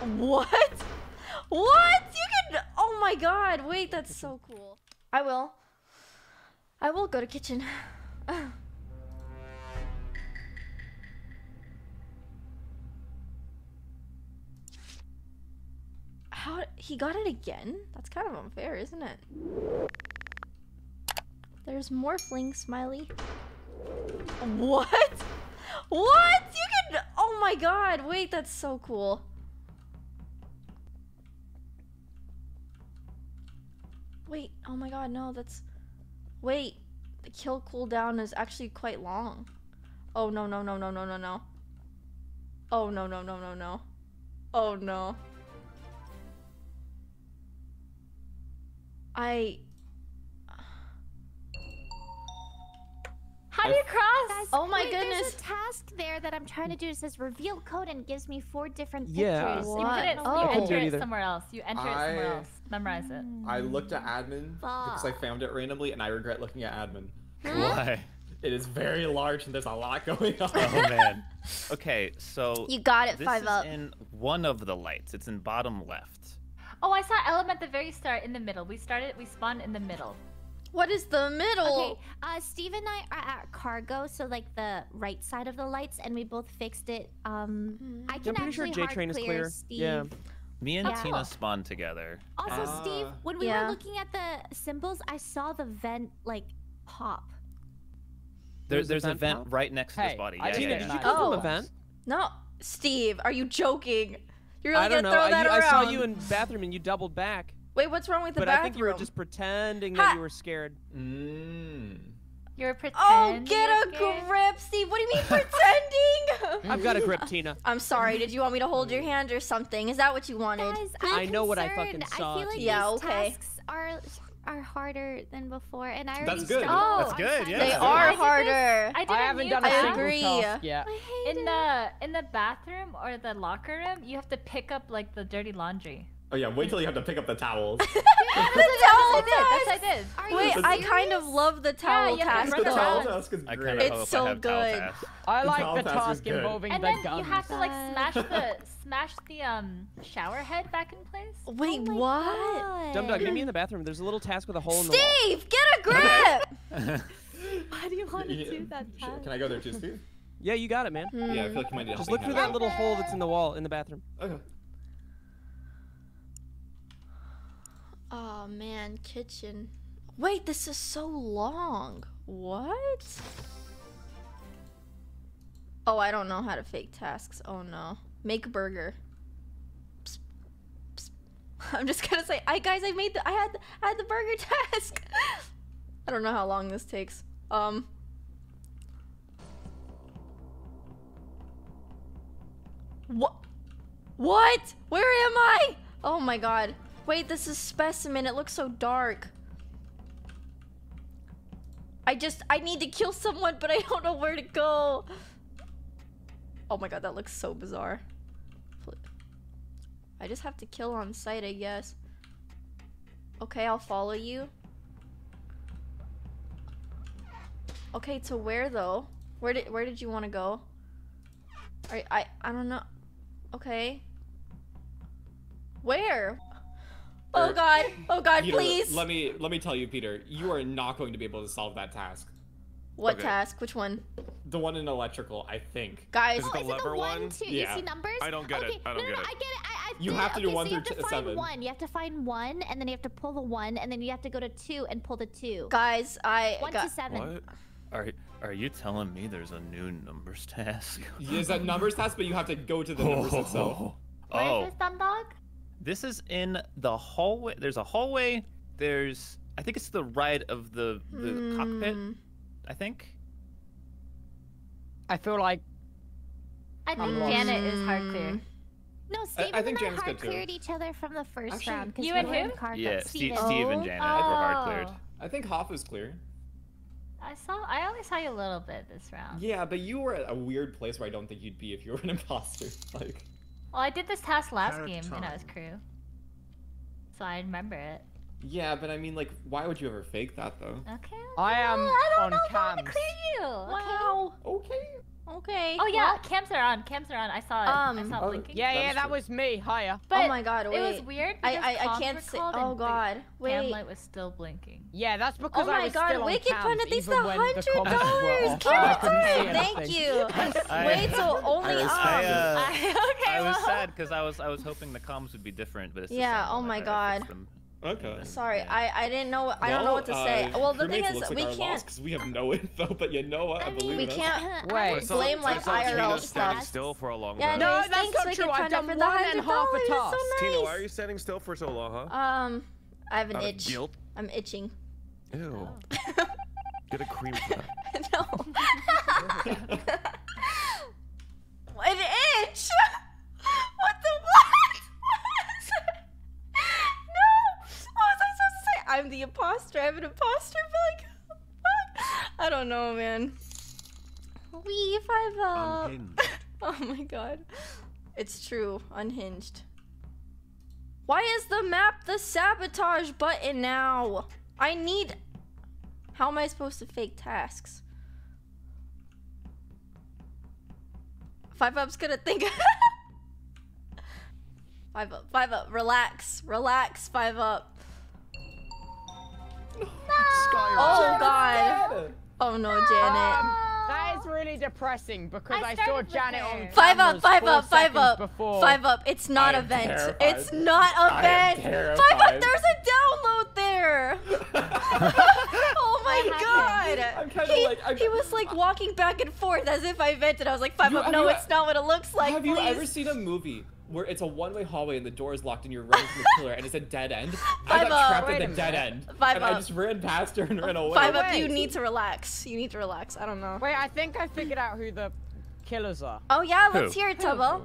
What? What? You can. Oh my god. Wait, that's so cool. I will. I will go to kitchen. How he got it again? That's kind of unfair, isn't it? There's more morphling smiley. What? What? You can Oh my god. Wait, that's so cool. Wait, oh my god, no, that's Wait, the kill cooldown is actually quite long. Oh no no no no no no no. Oh no no no no no. Oh no. I How do you cross? Guys, Oh my wait, goodness. There's a task there that I'm trying to do. It says reveal code and gives me four different Yeah. pictures. You What? put it. Oh. You enter it it somewhere else. You enter it somewhere I- else. Memorize it. I looked at admin because I found it randomly, and I regret looking at admin. Why? It is very large, and there's a lot going on. Oh man. Okay, so You got it, this five is up. in one of the lights. It's in bottom left. Oh, I saw Element at the very start in the middle. We started. We spawned in the middle. What is the middle? Okay, uh, Steve and I are at cargo, so like the right side of the lights, and we both fixed it. Um, I Yeah, can I'm pretty sure J train is clear clear. Steve. Yeah. Me and Yeah. Tina spawned together. Also, Steve, Ah. when we Yeah. were looking at the symbols, I saw the vent like pop. There, There's a there's a vent vent pop? right next to Hey, his body. I Yeah, Tina, yeah, did you come Oh. from a vent? No, Steve, are you joking? You're really I don't gonna know. throw that I, I around? saw you in the bathroom and you doubled back. Wait, what's wrong with the But bathroom? I think you were just pretending Ha! that you were scared. Mm. You were oh, pretending. Oh, get a were scared. grip, Steve. What do you mean pretending? I've got a grip, Tina. I'm sorry. Did you want me to hold your hand or something? Is that what you wanted? Guys, I I'm know what I fucking saw, I feel like Yeah, these okay. tasks are are harder than before, and I That's already good. started Oh, That's good, yeah. they Yeah. are I did this- harder. I did haven't done a I task. single agree. task yet. I In it. the in the bathroom or the locker room, you have to pick up like the dirty laundry. Oh yeah, wait till you have to pick up the towels. the That's towel what I did. That's task. what I did. Are Wait, you I kind of love the towel you have task the towel task is I great. kind of It's hope so I have good. task. I like towel the task is task good. involving And the then you have to like smash the smash the um shower head back in place. Wait, Oh what? God. Dumb dog, meet me in the bathroom. There's a little task with a hole in the wall. Steve, get a grip. Why do you want to Yeah, do that? sure. task? Can I go there too, Steve? Yeah, you got it, man. Yeah, I feel like you might need Just look through that little hole that's in the wall in the bathroom. Okay. Oh man, kitchen. Wait, this is so long. What? Oh, I don't know how to fake tasks. Oh no. Make burger. Psst, psst. I'm just gonna say, I guys, I made the, I had, I had the burger task. I don't know how long this takes. Um. What? What? Where am I? Oh my god. Wait, this is specimen. It looks so dark. I just I need to kill someone, but I don't know where to go. Oh my god, that looks so bizarre. I just have to kill on sight, I guess. Okay, I'll follow you. Okay, to where though? Where did where did you want to go? I I I don't know. Okay. Where? Oh god. Oh god, Peter, please. Let me let me tell you, Peter. You are not going to be able to solve that task. What Okay. task? Which one? The one in electrical, I think. Guys, oh, Is it Oh, the is it lever the one, one? two? Yeah. You see numbers? I don't get it. okay. I don't no, no, get no, it. I get it. I, I You did- have to do okay, one so you have to find seven. one. You have to find one, and then you have to pull the one, and then you have to go to two and pull the two. guys, I One got to seven. What? Are are you telling me there's a new numbers task? There's a numbers task? But you have to go to the numbers itself. Oh. Where is Oh, this dumb dog? This is in the hallway. There's a hallway. There's I think it's the right of the the cockpit. Hmm. I think. I feel like I think I'm lost. Janet is hard clear. No, Steven I think and I hard good, too. cleared each other from the first Actually, round You and were who? Yeah, Steve, Steven. Steve Oh. and Janet were hard cleared. Oh. I think Hoff is clear. I saw. I only saw you a little bit this round. Yeah, but you were at a weird place where I don't think you'd be if you were an imposter. Like, Well, I did this task last Carrot game when I was crew, so I remember it. yeah, but I mean, like, why would you ever fake that though? Okay. I am well, I don't on know if I want to clear you. Wow. Okay. Okay. Oh yeah, well- cams are on. Cams are on. I saw it. Um, I saw it oh, blinking. Yeah, yeah, that was me. Hiya. But oh my god, It was weird I I, I can't were see. Oh and the god. Cam light was still blinking. Yeah, that's because Oh I was god, still on Wicked cams, Pun, at least a even when the hundred dollars. off. Give I it couldn't to see him. Thank you. Wait, so only I was up. I, uh, okay, I was well. sad because I was I was hoping the comms would be different, but it's the Yeah, same oh one. my I- I God. Fixed them. Okay. Sorry, I I didn't know. I don't know what to say. uh, well, the thing is, like we can't. because we have no info, but you know what? I, I believe We in us. can't Wait. I saw- blame, like, saw IRL Tina stuff. standing still for a long Yeah, time. No, anyways, that's thanks, not Wicked true. I've done the one and half a dollars. task. So Tina, why are you standing still for so long, huh? Um, I have an Out itch. guilt? I'm itching. Ew. Get a cream for that. no. An itch. what the what? What is it? No. What was I supposed to say? I'm the imposter. I'm an imposter. Like? I don't know, man. We five up. Oh my god. It's true. Unhinged. Why is the map the sabotage button now? I need. How am I supposed to fake tasks? Five up's gonna think. five up, five up. Relax, relax. Five up. Oh god. Oh no, Janet. Um, that is really depressing because I I, saw Janet on Five up, five up, five up, Before. five up. It's not I a am vent. terrified. It's not a I vent. Five up. There's a download there. oh my god. I'm he, like- I'm- he was like walking back and forth as if I vented. I was like, five You- up. No, you- it's not what it looks like. Have you ever seen a movie where it's a one-way hallway and the door is locked and you're running from the killer and it's a dead end? I Five got up. trapped Wait at a the dead end. Five and I just ran past her and ran away. Five up. You need to relax. You need to relax. I don't know. Wait, I think I figured out who the killers are. Oh yeah, let's Who? hear it, Tubbo.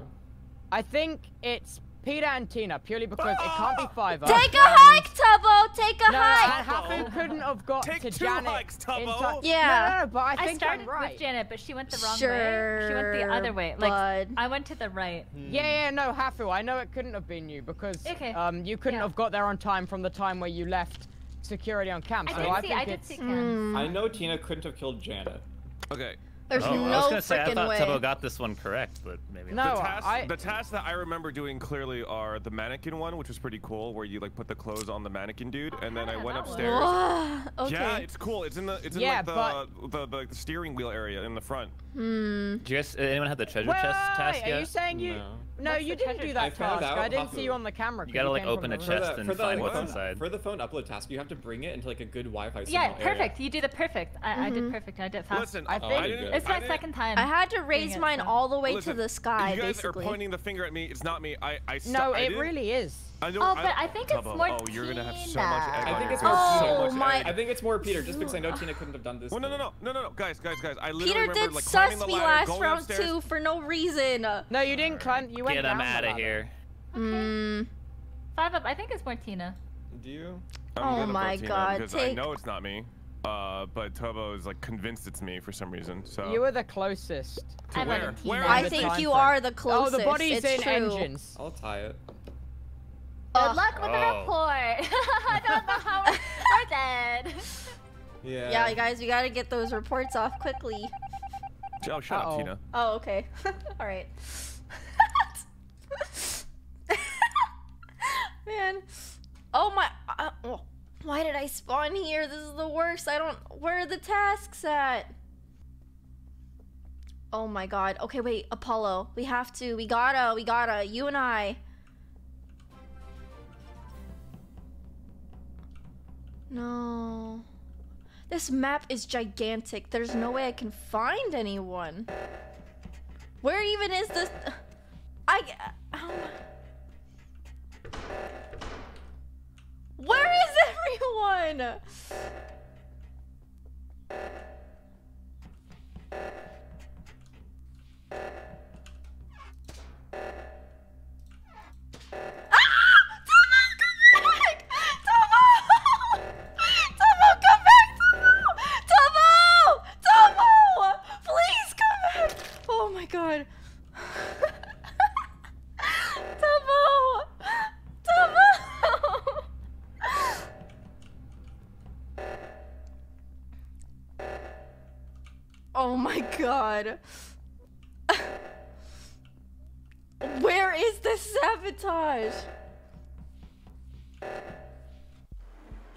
I think it's Peter and Tina purely because it can't be five. up, Take a and- hike, Tubbo. Take a No, hike. and Hafu couldn't have got Take to two Janet. hikes, in Tubbo. time- Yeah. No, no, no, but I I think started I'm right. with Janet, but she went the wrong sure. way. She went the other way. Like bud. I went to the right. Yeah, yeah, no, Hafu, I know it couldn't have been you because Okay. um, you couldn't Yeah. have got there on time from the time where you left security on camp. I so did I see. think I did it's see cams. Hmm. I know Tina couldn't have killed Janet. Okay. There's Oh, no I was gonna say I thought way. Tubbo got this one correct, but maybe No, the, tasks, I- the tasks that I remember doing clearly are the mannequin one, which was pretty cool, where you like put the clothes on the mannequin dude, and then I went upstairs. Okay. Yeah, it's cool. It's in the it's in Yeah, like the, the, the the steering wheel area in the front. Hmm. Do you guys, anyone have the treasure Wait, chest wait, task wait, are you saying you? No. No, What's you didn't do that found task. out I didn't Hafu. see you on the camera. You gotta, like, open a chest. for the, and for the find what's phone, inside. For the phone upload task, you have to bring it into like a good Wi-Fi signal Yeah, area. perfect. You do the perfect. I, I did mm-hmm. perfect. I did fast. Listen, I oh, I, think- didn't. it's my second time. I had to raise mine all the way Listen, to the sky, You guys basically. are pointing the finger at me. It's not me. I I No, I it didn't- really is. I don't, Oh, but I think it's Tubbo, more Oh, you're gonna have so Tina. much egg I think it's face. more so Tina. much my- I think it's more Peter, just because I know Tina couldn't have done this. Well, no, no, no, no, no, no, guys, guys, guys. I literally Peter remember did like sus the me ladder, last round upstairs. too for no reason. No, you didn't climb. You went Get down him out of ladder. here. Hmm. Five up. I think it's Martina. Do you? I'm Oh my Tina God, Because I know it's not me. Uh, but Tubbo is like convinced it's me for some reason. So You were the closest. to where? Where? I think you are the closest. Oh, the body's it's in true. engines. I'll tie it. Good Ugh. luck with the Oh. report. I don't know how we're dead. Yeah. Yeah, you guys, we gotta get those reports off quickly. Oh, shut Uh-oh. up, Tina. Oh, okay. All right. Man. Oh my. Uh, oh, why did I spawn here? This is the worst. I don't. Where are the tasks at? Oh my god. Okay, wait. Apollo. We have to. We gotta. We gotta. You and I. No. This map is gigantic. There's no way I can find anyone. Where even is this? I. Oh. Where is everyone? god. Where is the sabotage?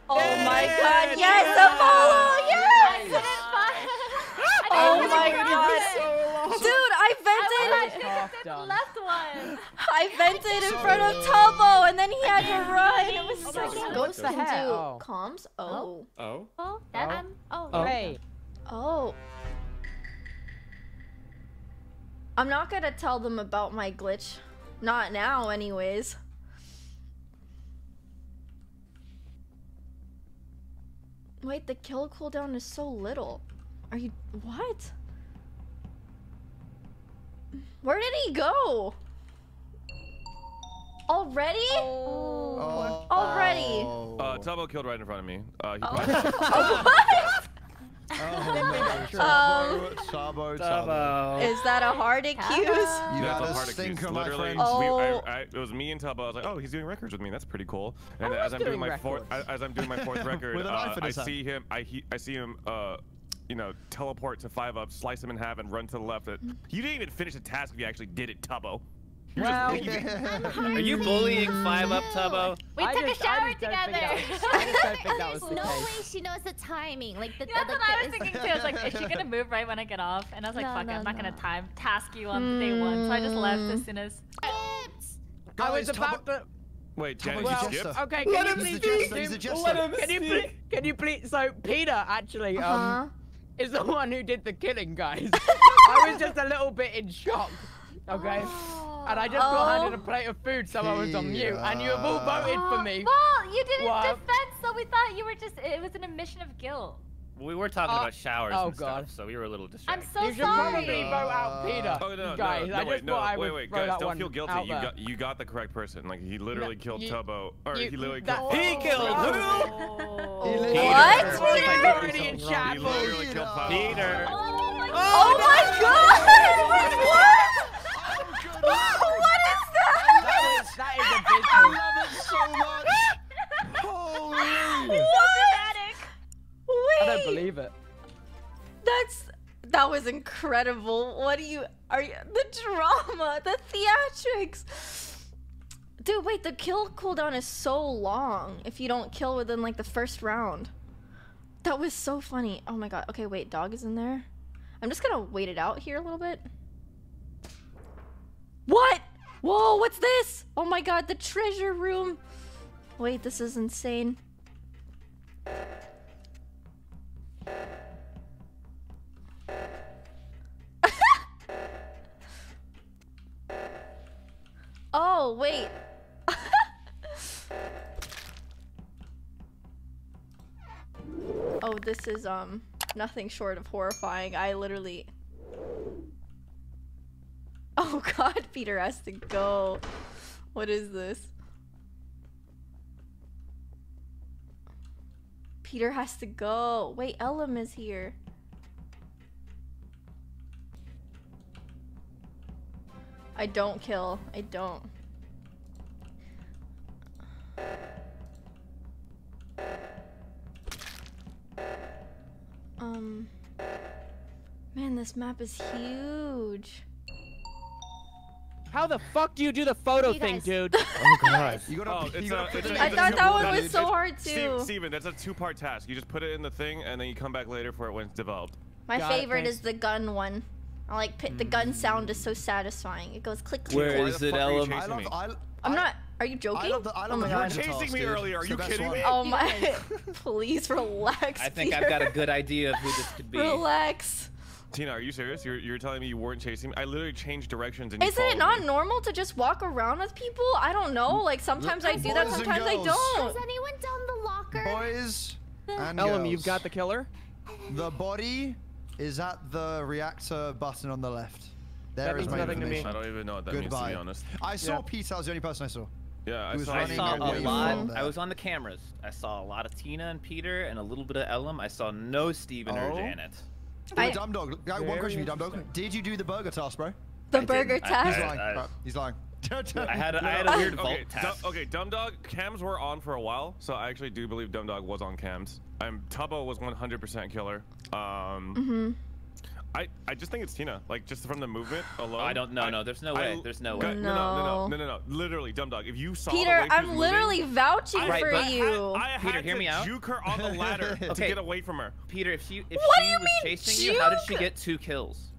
Oh my god, yes, yeah. Apollo, yes! Oh my god. Dude, I vented. I, I left one. I vented in front of Tubbo and then he had to run. It was oh, so cool. Ghost can do oh. Oh. Oh? Oh? That, oh. Um, oh. Oh. I'm not gonna tell them about my glitch. Not now, anyways. Wait, the kill cooldown is so little. Are you. What? Where did he go? Already? Oh. Already. Uh, Tubbo killed right in front of me. Uh, he Oh. what? Oh, Sabo, Sabo. Tubbo. Is that a hard accuse? You That's a a hard stinker, excuse. my Literally, friend. we, Oh. I, I, it was me and Tubbo. I was like, oh, he's doing records with me. That's pretty cool. And as I'm doing doing my fourth, as I'm doing my fourth record, uh, I hand. see him. I he, I see him. Uh, you know, teleport to five up, slice him in half, and run to the left. You didn't even finish the task if you actually did it, Tubbo. You're Well, just leaving. Are you bullying Five Up, Tubbo? We I took just- a I shower just don't think together. I just don't think that was There's no case. way she knows the timing. Like the. That's like what I was thinking too. I was like, is she gonna move right when I get off? And I was like, No, fuck it, I'm not gonna time task you on day one. So I just left as soon as. Oops. I was about to. Wait, Jenny, Well, you Jester. skipped? Okay, can him you please jester, he's do- Let him Can you please? Can you please? So Peter actually Uh-huh. um is the one who did the killing, guys. I was just a little bit in shock. Okay. And I just got handed oh. a Oh. plate of food, so I was on mute, and you have all voted for me. Well, you didn't What? defend, so we thought you were just. It was an admission of guilt. We were talking Oh. about showers Oh, and God. stuff, so we were a little distracted. I'm distracted. so you should sorry. probably vote out Peter. Oh no, you guys. no, I no, wait, no, I wait, wait, guys, don't feel guilty. You got, you got the correct person. Like he literally No, killed you- Tubbo, or you- he literally that- killed. He killed who? Oh. He What? literally- You're already He literally killed Tubbo. Peter. Oh my Oh my god! What? What is that? That is I abysmal. love it so much. Holy. dramatic. I don't Wait, believe it. that's that was incredible. What do you are you the drama, the theatrics? Dude, wait, the kill cooldown is so long if you don't kill within like the first round. That was so funny. Oh my god. Okay, wait, dog is in there. I'm just gonna wait it out here a little bit. What? Whoa, what's this? Oh my god, the treasure room. Wait, this is insane. Oh, wait. oh, this is um nothing short of horrifying. I literally Oh god, Peter has to go. What is this? Peter has to go. Wait, Ellum is here. I don't kill. I don't. This map is huge. How the fuck do you do the photo You thing, guys- dude? Oh god. You Oh, gotta, it's you gotta oh, a- put it's the a- I name thought that one was so hard too. Steven, that's a two-part task. You just put it in the thing, and then you come back later for it when it's developed. My Got favorite thanks. is the gun one. I like pi- the gun hmm. sound is so satisfying. It goes click click. Where Why is it, fuck are you Ellum? chasing I love, me? I, I'm not. Are you joking? I love the, I love oh my the god. ninja Chasing me dude. earlier, are you the kidding me? Oh my! Please relax. I think Peter. I've got a good idea of who this could be. Relax. Tina, are you serious? You're, you're telling me you weren't chasing me? I literally changed directions and Isn't it not me. normal to just walk around with people? I don't know. Like sometimes I do that, sometimes I don't. Has anyone done the locker? Boys and Ellum, girls, you've got the killer? The body is at the reactor button on the left. There That is means my nothing to me. I don't even know what that means, to be honest. I saw Yeah. Peter. That was the only person I saw. Yeah, I He was saw, I running saw a lot. I was on the cameras. I saw a lot of Tina and Peter and a little bit of Ellum. I saw no Steven or Oh. Janet. I- dumb dog. Yeah, one question for you, dumb dog. Did you do the burger task, bro? The I burger didn't. I- task. He's lying. I- Right, He's lying. I had a, I had a weird vault Okay, task. okay, Dumb Dog, cams were on for a while, so I actually do believe Dumb Dog was on cams. I'm Tubbo was 100% killer. Um, Mm-hmm. I, I just think it's Tina. Like just from the movement alone. I don't. No, no. There's no way. I- There's no way. No, no, no, No. no, no, no. Literally, dumb dog. If you saw Peter, the way I'm moving, literally vouching I, Right, for but- I you. Had, I had Peter, hear to me out. juke her on the ladder to get away from her. Peter, if she if What do she you was mean, chasing you, how did she get two kills?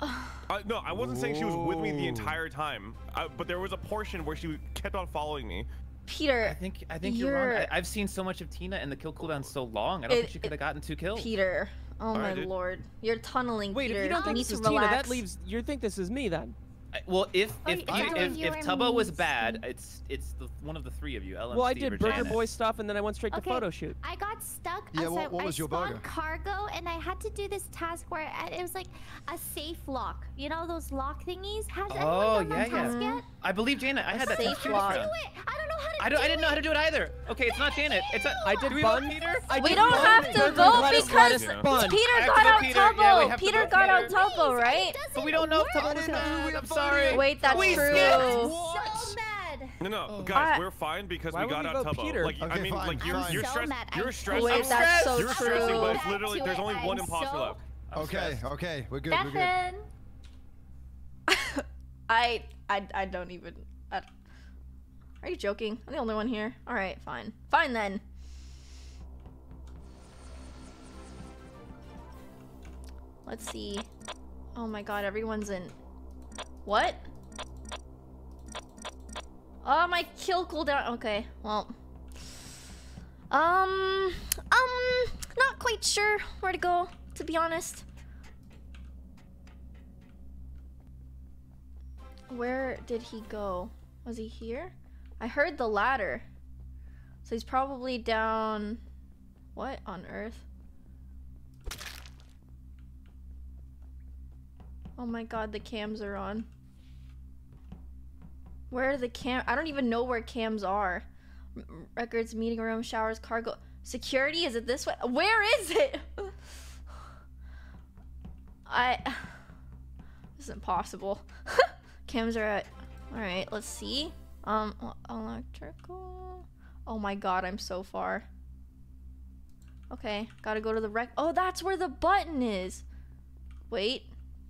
Uh, no, I wasn't saying she was with me the entire time, uh, but there was a portion where she kept on following me. Peter, I think I think you're, wrong. You're- I, I've seen so much of Tina, and the kill cooldown's so long. I don't It- think she could have gotten two kills. Peter. Oh my Alright, dude. lord. You're tunneling, Wait, Peter. if you don't think need this is to Tina, relax. that leaves. You think this is me then? I- well, if Or if you- Peter, if, if were Tubbo was bad, it's it's the one of the three of you. LMC Well, I or did Burger Boy stuff, and then I went straight to photo shoot. I got stuck. Yeah, what- so what I was your spawned burger? cargo, and I had to do this task where I- it was like a safe lock. You know those lock thingies? Has oh, anyone Oh done that yeah, task yet? I believe Janet. I A had that safe task too lock. Do it. I don't know how to I don't. do I didn't know how to do it either. Okay, it's not Janet. It's a. I did do we bun. vote Peter? I We did don't bun, have to burger, vote lettuce, because lettuce, Yeah. Peter got out vote Peter. Tubbo. have Peter got out Peter. Tubbo, right? But we don't know if Tubbo I was didn't know we bad. had I'm sorry. Wait, that's We true. So mad. No, no, Oh. guys, I- we're fine because Why we got out vote Tubbo. Peter? Like, I mean, fine, like you're fine. you're I'm so stressed. mad. You're I'm stressed. Wait, I'm that's stressed. so You're stressing, but literally there's only one I'm imposter so- left. Okay, okay, we're good, we're good. I, I, I don't even. I, are you joking? I'm the only one here. All right, fine, fine then. Let's see. Oh my god, everyone's in. What? Oh, my kill cooldown. Okay, well. Um, um, not quite sure where to go, to be honest. Where did he go? Was he here? I heard the ladder. So he's probably down. What on earth? Oh my god, the cams are on. Where are the cam? I don't even know where cams are. M- records, meeting room, showers, cargo. Security? Is it this way? Where is it? I. This is impossible. Cams are at. Alright, let's see. Um, electrical. Oh my god, I'm so far. Okay, gotta go to the rec. Oh, that's where the button is. Wait,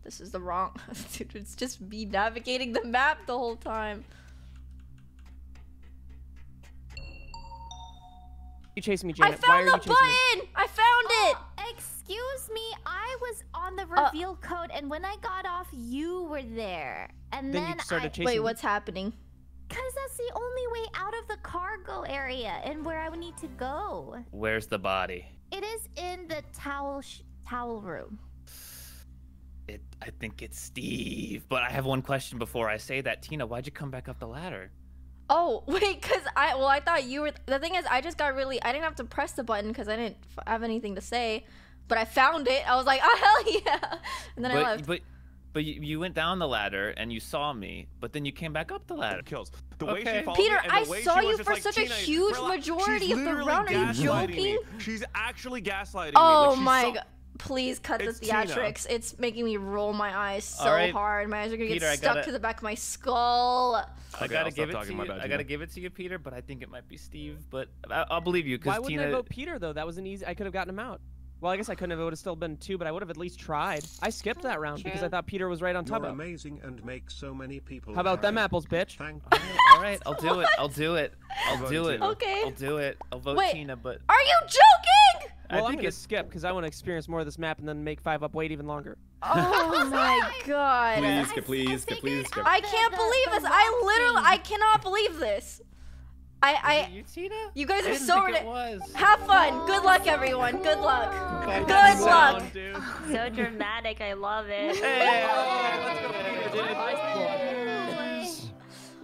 this is the wrong. Dude, it's just me navigating the map the whole time. You chasing me, I Janet? Why are found you the chasing me? button! I found it! Oh, excuse me, I was on the Uh, reveal code, and when I got off, you were there. And Then then, you started I, chasing Wait, what's happening? Cause that's the only way out of the cargo area and where I would need to go. Where's the body? It is in the towel sh- towel room. It. I think it's Steve. But I have one question before I say that. Tina, why'd you come back up the ladder? Oh, wait, because I, well, I thought you were, the thing is, I just got really, I didn't have to press the button because I didn't f- have anything to say, but I found it. I was like, oh, hell yeah. And then I left. but but you, you went down the ladder and you saw me, but then you came back up the ladder. Kills. The way Okay. she followed Peter, me I saw you for like, such a huge majority of the literally round. Are you gaslighting me. joking? She's actually gaslighting me. oh Like, my so- god. Please cut the It's Tina. theatrics. It's making me roll my eyes so All right. hard. My eyes are gonna Peter, get stuck gotta- to the back of my skull. I gotta give it to you. I gotta give it to you, Peter. But I think it might be Steve. But I, I'll believe you Why wouldn't Tina. I vote Peter though? That was an easy. I could have gotten him out. Well, I guess I couldn't have. It would have still been two, but I would have at least tried. I skipped that round because I thought Peter was right on top You're of. amazing and make so many people. How about them apples, bitch? Thank you. All right, I'll do it. I'll do it. I'll do it. Okay. I'll do it. I'll vote Wait. Tina. But Are you joking? Well, I I'm think gonna it's skip because I want to experience more of this map and then make five up wait even longer. Oh my god. Please, skip, please, skip, please, skip. I can't the- believe the this. I literally, thing. I cannot believe this. I, Is it I, you, Tina. you guys are didn't so think it was. Have fun. Good luck, everyone. Good luck. Good that's luck. sound, dude. So dramatic. I love it. Hey, let's go, Peter.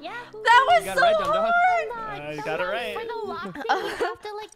Yeah. That was so it right, Dum Dum. hard. Uh, you got it right. For the lock thing, you have to like